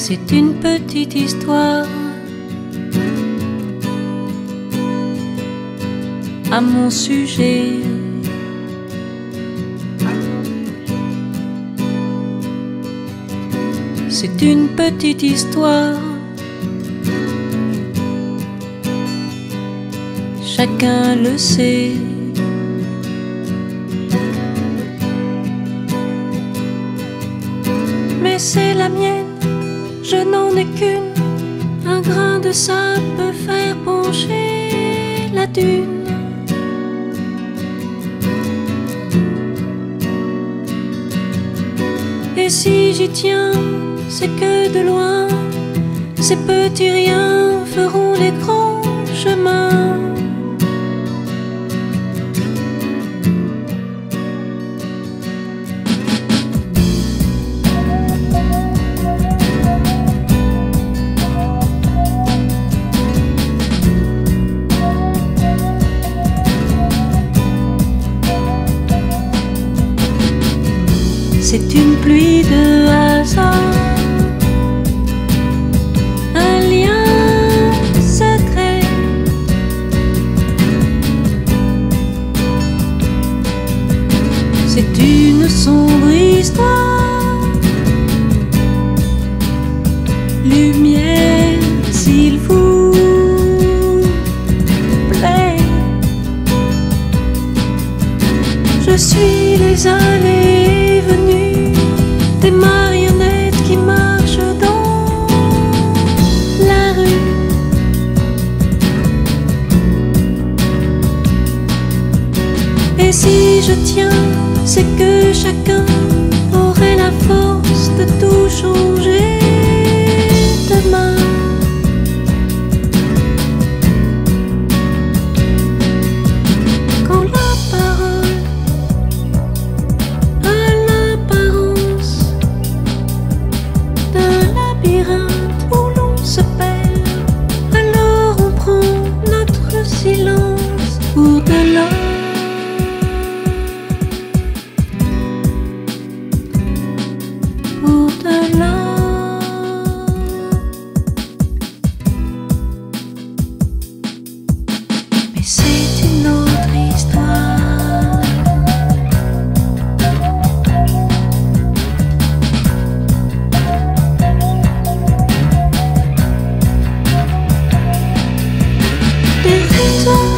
C'est une petite histoire à mon sujet. C'est une petite histoire. Chacun le sait. Mais c'est la mienne, je n'en ai qu'une. Un grain de sable peut faire pencher la dune. Et si j'y tiens, c'est que de loin, ces petits riens feront les grands chemins. C'est une pluie de hasard, un lien secret. C'est une sombre histoire, lumière s'il vous plaît. Je suis les Et si je tiens, c'est que chacun show